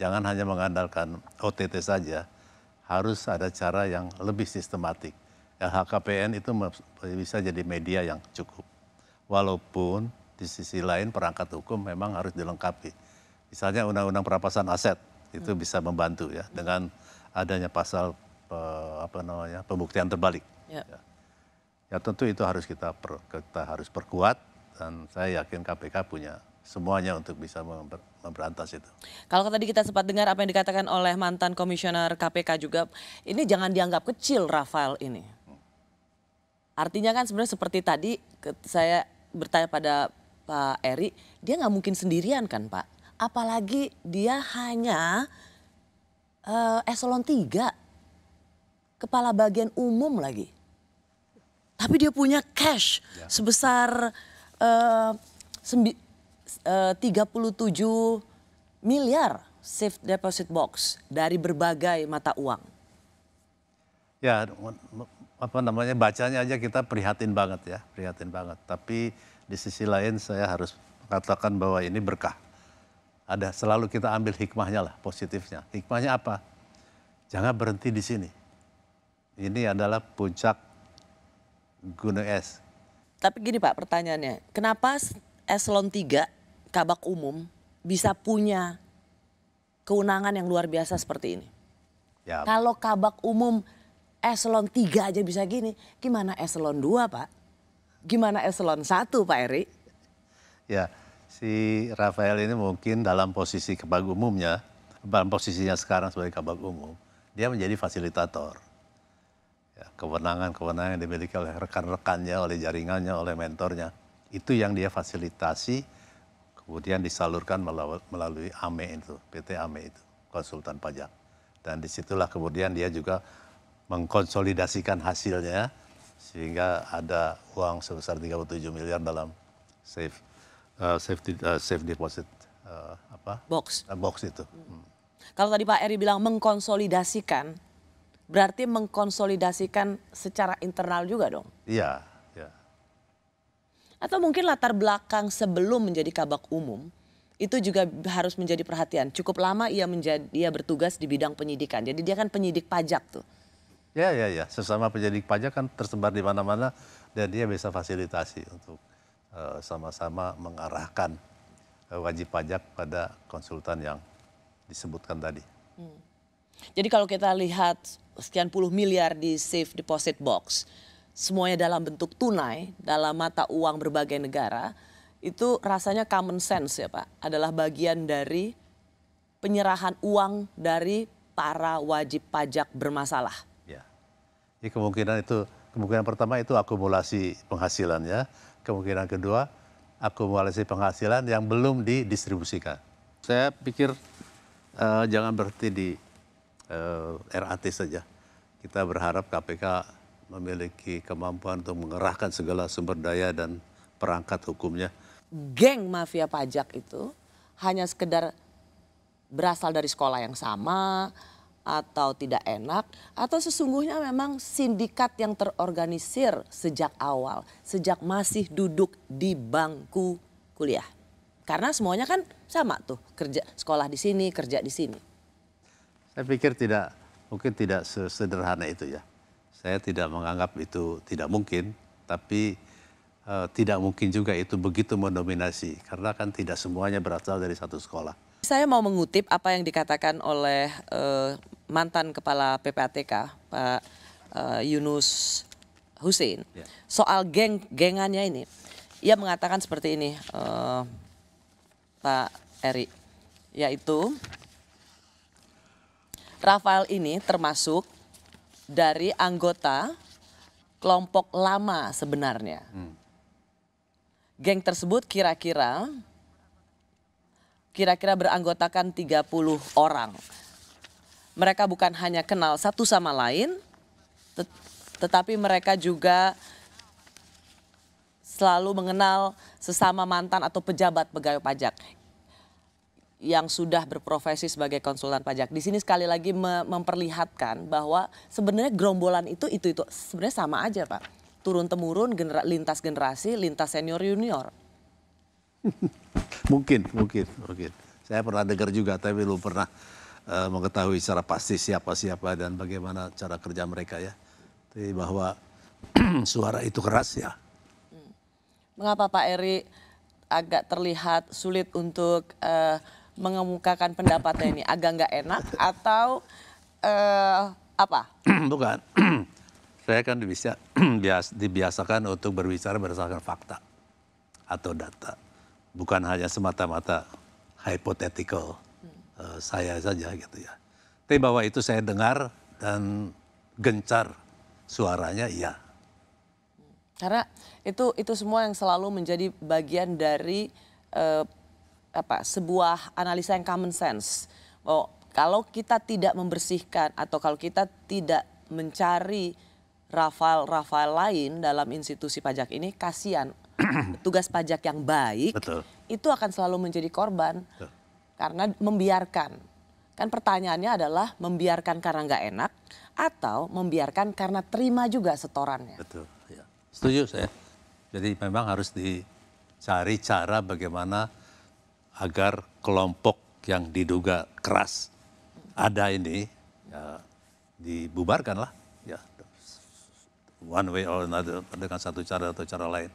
Jangan hanya mengandalkan OTT saja, harus ada cara yang lebih sistematik. LHKPN itu bisa jadi media yang cukup. Walaupun di sisi lain perangkat hukum memang harus dilengkapi. Misalnya undang-undang perampasan aset itu bisa membantu ya dengan adanya pasal apa namanya pembuktian terbalik. Ya. ya tentu itu harus kita per, kita harus perkuat dan saya yakin KPK punya semuanya untuk bisa memberantas itu. Kalau tadi kita sempat dengar apa yang dikatakan oleh mantan komisioner KPK juga, ini jangan dianggap kecil Rafael ini. Artinya kan sebenarnya seperti tadi saya bertanya pada Pak Eri, dia nggak mungkin sendirian kan Pak. Apalagi dia hanya uh, eselon 3, kepala bagian umum lagi. Tapi dia punya cash ya. sebesar uh, uh, 37 miliar safe deposit box dari berbagai mata uang. Ya, apa namanya bacanya aja kita prihatin banget ya, prihatin banget. Tapi di sisi lain saya harus mengatakan bahwa ini berkah. Ada selalu kita ambil hikmahnya lah, positifnya. Hikmahnya apa? Jangan berhenti di sini. Ini adalah puncak gunung es. Tapi gini Pak pertanyaannya, kenapa eselon 3 kabak umum bisa punya kewenangan yang luar biasa seperti ini. Ya. Kalau kabak umum eselon 3 aja bisa gini, gimana eselon 2 Pak? Gimana eselon 1 Pak Eri? Ya, si Rafael ini mungkin dalam posisi kabak umumnya, dalam posisinya sekarang sebagai kabak umum, dia menjadi fasilitator. Ya, kewenangan-kewenangan yang dimiliki oleh rekan-rekannya, oleh jaringannya, oleh mentornya, itu yang dia fasilitasi kemudian disalurkan melalui AME itu, PT AME itu, konsultan pajak. Dan di situlah kemudian dia juga mengkonsolidasikan hasilnya sehingga ada uang sebesar 37 miliar dalam safe uh, safety uh, safe deposit uh, apa box uh, box itu. Hmm. Kalau tadi Pak Eri bilang mengkonsolidasikan, berarti mengkonsolidasikan secara internal juga dong? Iya, atau mungkin latar belakang sebelum menjadi kabak umum itu juga harus menjadi perhatian. Cukup lama ia menjadi ia bertugas di bidang penyidikan. Jadi dia kan penyidik pajak tuh. Ya ya ya, sesama penyidik pajak kan tersebar di mana-mana dan dia bisa fasilitasi untuk uh, sama-sama mengarahkan uh, wajib pajak pada konsultan yang disebutkan tadi. Hmm. Jadi kalau kita lihat sekian puluh miliar di safe deposit box, semuanya dalam bentuk tunai dalam mata uang berbagai negara itu rasanya common sense ya Pak adalah bagian dari penyerahan uang dari para wajib pajak bermasalah. Ya, Jadi kemungkinan itu kemungkinan pertama itu akumulasi penghasilan ya, kemungkinan kedua akumulasi penghasilan yang belum didistribusikan. Saya pikir uh, jangan berhenti di uh, eh, RAT saja. Kita berharap KPK memiliki kemampuan untuk mengerahkan segala sumber daya dan perangkat hukumnya. Geng mafia pajak itu hanya sekedar berasal dari sekolah yang sama atau tidak enak atau sesungguhnya memang sindikat yang terorganisir sejak awal, sejak masih duduk di bangku kuliah. Karena semuanya kan sama tuh, kerja sekolah di sini, kerja di sini. Saya pikir tidak mungkin tidak sesederhana itu ya saya tidak menganggap itu tidak mungkin, tapi uh, tidak mungkin juga itu begitu mendominasi karena kan tidak semuanya berasal dari satu sekolah. Saya mau mengutip apa yang dikatakan oleh uh, mantan kepala PPATK Pak uh, Yunus Hussein ya. soal geng gengannya ini. Ia mengatakan seperti ini, uh, Pak Eri, yaitu Rafael ini termasuk dari anggota kelompok lama sebenarnya. Hmm. Geng tersebut kira-kira kira-kira beranggotakan 30 orang. Mereka bukan hanya kenal satu sama lain, tet tetapi mereka juga selalu mengenal sesama mantan atau pejabat pegawai pajak yang sudah berprofesi sebagai konsultan pajak. Di sini sekali lagi memperlihatkan bahwa sebenarnya gerombolan itu itu itu sebenarnya sama aja pak. Turun temurun genera lintas generasi, lintas senior junior. mungkin, mungkin, mungkin. Saya pernah dengar juga, tapi belum pernah eh, mengetahui secara pasti siapa-siapa dan bagaimana cara kerja mereka ya. Tapi bahwa suara itu keras ya. Mengapa Pak Eri agak terlihat sulit untuk eh, mengemukakan pendapatnya ini? Agak nggak enak atau eh, apa? Bukan. Saya kan dibiasa, bias- dibiasakan untuk berbicara berdasarkan fakta atau data. Bukan hanya semata-mata hypothetical eh, saya saja gitu ya. Tapi bahwa itu saya dengar dan gencar suaranya iya. Karena itu itu semua yang selalu menjadi bagian dari eh, apa sebuah analisa yang common sense. Oh, kalau kita tidak membersihkan atau kalau kita tidak mencari Rafael-Rafael lain dalam institusi pajak ini, kasihan tugas pajak yang baik Betul. itu akan selalu menjadi korban Betul. karena membiarkan. Kan pertanyaannya adalah membiarkan karena nggak enak atau membiarkan karena terima juga setorannya. Betul. Ya. Setuju saya. Jadi memang harus dicari cara bagaimana agar kelompok yang diduga keras ada ini ya, dibubarkan lah. Ya. One way or another dengan satu cara atau cara lain.